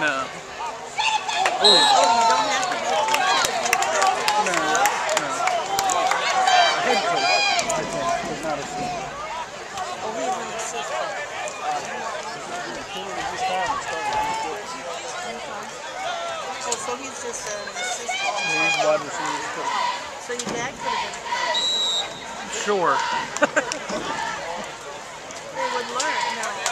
No. Oh, you don't have to be a No. No. Head coach, I think, but not assistant. Oh, he's an assistant. He was just having. Oh, so he's just an assistant. Receivers. So your dad could have been a coach. Sure. They would learn. No,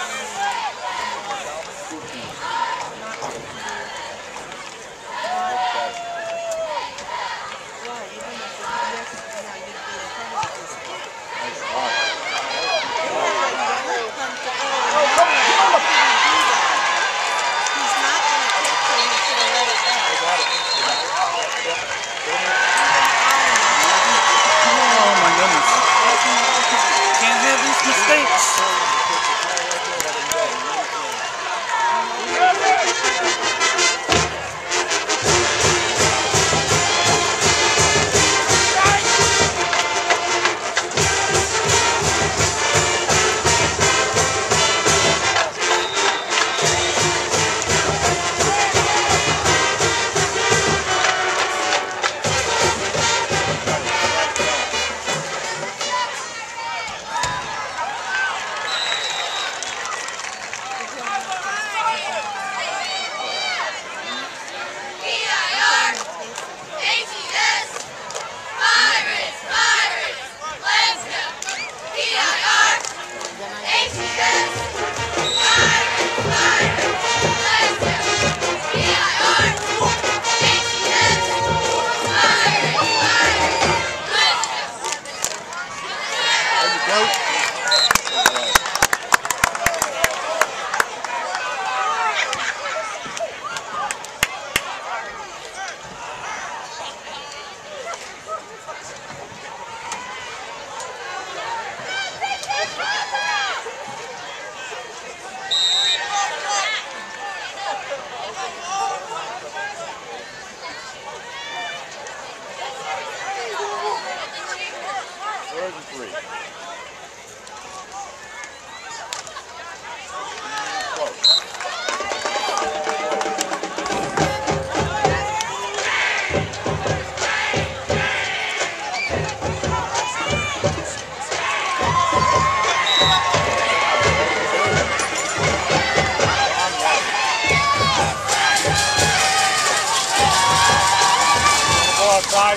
103.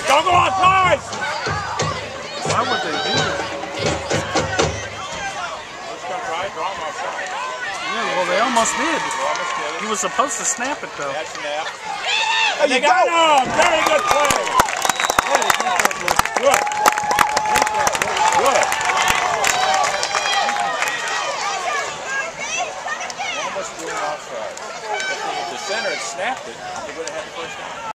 Don't go outside! Why would they do that? Let's go try. Draw him outside. Yeah, well, they almost did. Almost get it. He was supposed to snap it though. That's snap. And they got him! Very good play! Good. Good. Almost threw him outside. If the center had snapped it, they would have had the first down.